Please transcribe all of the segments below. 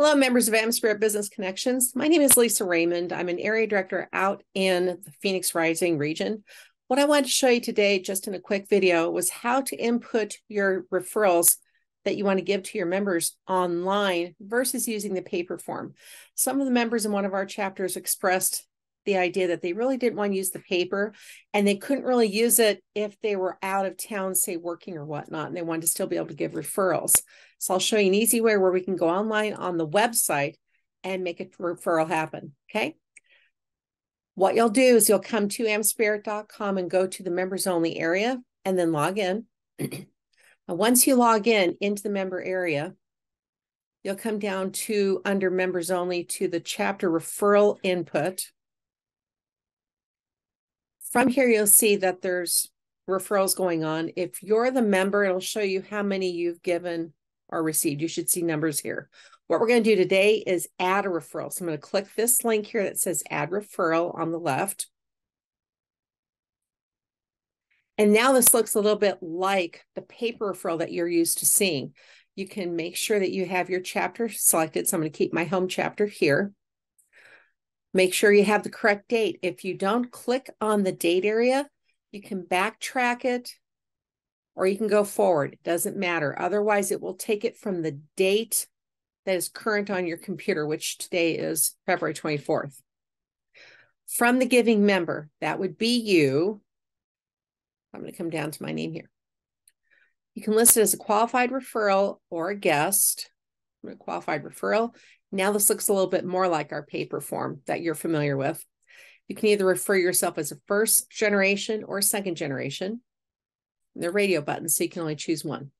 Hello, members of AmSpirit Business Connections. My name is Lisa Raymond. I'm an area director out in the Phoenix Rising region. What I wanted to show you today, just in a quick video, was how to input your referrals that you want to give to your members online versus using the paper form. Some of the members in one of our chapters expressed the idea that they really didn't want to use the paper and they couldn't really use it if they were out of town, say working or whatnot, and they wanted to still be able to give referrals. So I'll show you an easy way where we can go online on the website and make a referral happen. Okay. What you'll do is you'll come to amspirit.com and go to the members only area and then log in. once you log in into the member area, you'll come down to under members only to the chapter referral input. From here, you'll see that there's referrals going on. If you're the member, it'll show you how many you've given or received. You should see numbers here. What we're going to do today is add a referral. So I'm going to click this link here that says add referral on the left. And now this looks a little bit like the paper referral that you're used to seeing. You can make sure that you have your chapter selected. So I'm going to keep my home chapter here. Make sure you have the correct date. If you don't click on the date area, you can backtrack it or you can go forward. It doesn't matter. Otherwise, it will take it from the date that is current on your computer, which today is February 24th. From the giving member, that would be you. I'm going to come down to my name here. You can list it as a qualified referral or a guest. A qualified referral. Now this looks a little bit more like our paper form that you're familiar with. You can either refer yourself as a first generation or second generation. The radio button, so you can only choose one.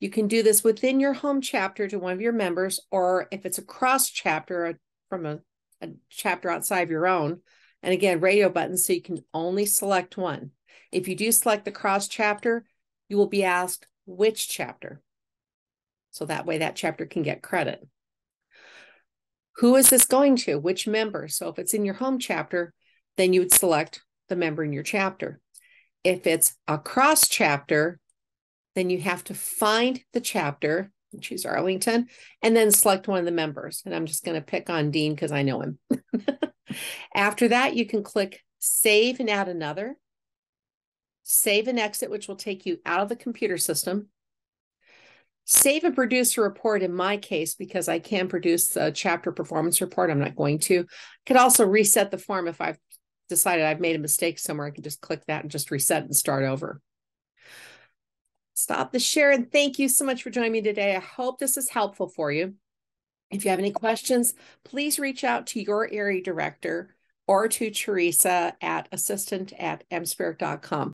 You can do this within your home chapter to one of your members, or if it's a cross chapter uh, from a, a chapter outside of your own. And again, radio button, so you can only select one. If you do select the cross chapter, you will be asked which chapter. So that way that chapter can get credit. Who is this going to? Which member? So if it's in your home chapter, then you would select the member in your chapter. If it's a cross chapter, then you have to find the chapter choose Arlington and then select one of the members. And I'm just going to pick on Dean because I know him. After that, you can click save and add another. Save and exit, which will take you out of the computer system save and produce a report in my case because I can produce a chapter performance report. I'm not going to. I Could also reset the form if I've decided I've made a mistake somewhere. I can just click that and just reset and start over. Stop the share and thank you so much for joining me today. I hope this is helpful for you. If you have any questions, please reach out to your area director or to Teresa at assistant at amspirit.com.